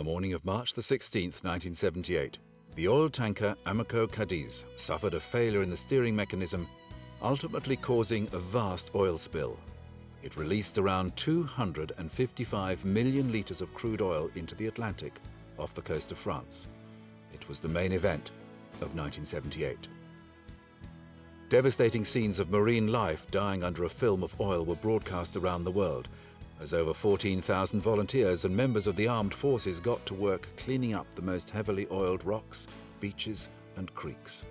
The morning of March the 16th, 1978, the oil tanker Amoco Cadiz suffered a failure in the steering mechanism, ultimately causing a vast oil spill. It released around 255 million litres of crude oil into the Atlantic off the coast of France. It was the main event of 1978. Devastating scenes of marine life dying under a film of oil were broadcast around the world, as over 14,000 volunteers and members of the armed forces got to work cleaning up the most heavily oiled rocks, beaches and creeks.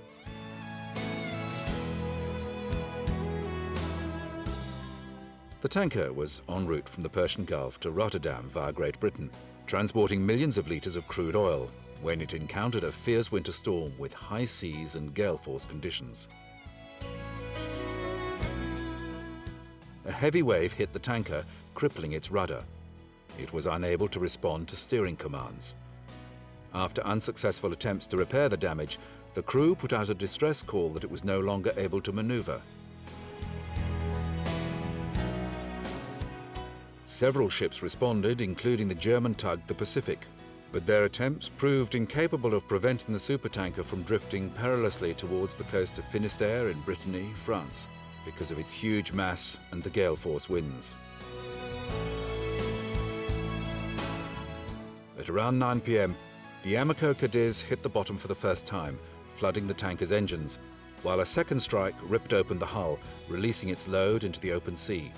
The tanker was en route from the Persian Gulf to Rotterdam via Great Britain, transporting millions of litres of crude oil, when it encountered a fierce winter storm with high seas and gale force conditions. A heavy wave hit the tanker, crippling its rudder. It was unable to respond to steering commands. After unsuccessful attempts to repair the damage, the crew put out a distress call that it was no longer able to maneuver. Several ships responded, including the German tug the Pacific, but their attempts proved incapable of preventing the supertanker from drifting perilously towards the coast of Finistère in Brittany, France because of its huge mass and the gale force winds. Around 9 p.m., the Amoco Cadiz hit the bottom for the first time, flooding the tanker's engines, while a second strike ripped open the hull, releasing its load into the open sea.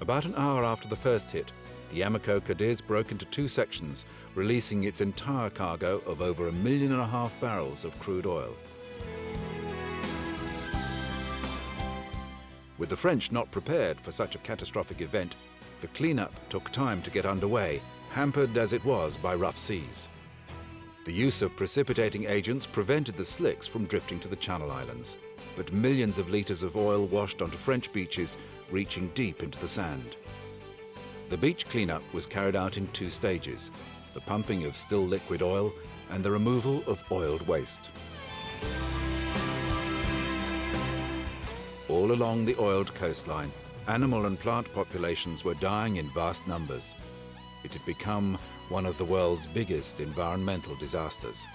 About an hour after the first hit, the Amoco Cadiz broke into two sections, releasing its entire cargo of over a million and a half barrels of crude oil. With the French not prepared for such a catastrophic event, the cleanup took time to get underway, hampered as it was by rough seas. The use of precipitating agents prevented the slicks from drifting to the Channel Islands, but millions of litres of oil washed onto French beaches, reaching deep into the sand. The beach cleanup was carried out in two stages, the pumping of still liquid oil and the removal of oiled waste. All along the oiled coastline, animal and plant populations were dying in vast numbers. It had become one of the world's biggest environmental disasters.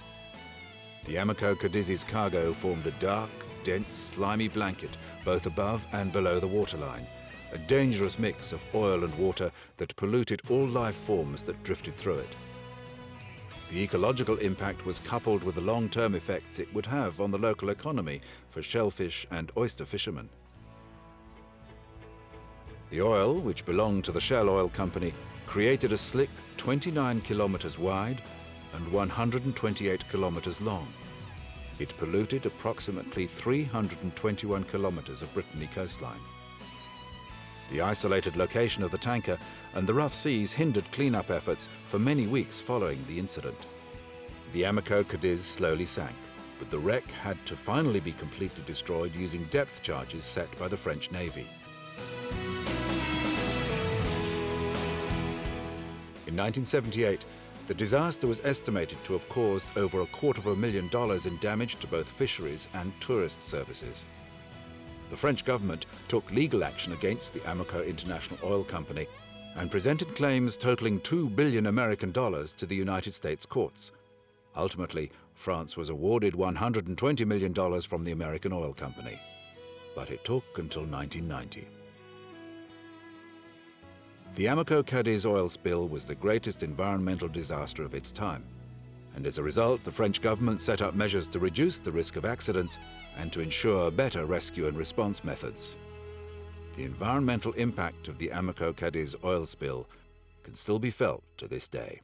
The Amoco Cadiz's cargo formed a dark, dense, slimy blanket both above and below the waterline, a dangerous mix of oil and water that polluted all life forms that drifted through it. The ecological impact was coupled with the long-term effects it would have on the local economy for shellfish and oyster fishermen. The oil, which belonged to the Shell Oil Company, created a slick 29 kilometers wide and 128 kilometers long. It polluted approximately 321 kilometers of Brittany coastline. The isolated location of the tanker and the rough seas hindered cleanup efforts for many weeks following the incident. The Amoco Cadiz slowly sank, but the wreck had to finally be completely destroyed using depth charges set by the French Navy. In 1978, the disaster was estimated to have caused over a quarter of a million dollars in damage to both fisheries and tourist services the French government took legal action against the Amoco International Oil Company and presented claims totaling 2 billion American dollars to the United States courts. Ultimately, France was awarded $120 million from the American Oil Company. But it took until 1990. The Amoco Cadiz oil spill was the greatest environmental disaster of its time and as a result, the French government set up measures to reduce the risk of accidents and to ensure better rescue and response methods. The environmental impact of the Amoco Cadiz oil spill can still be felt to this day.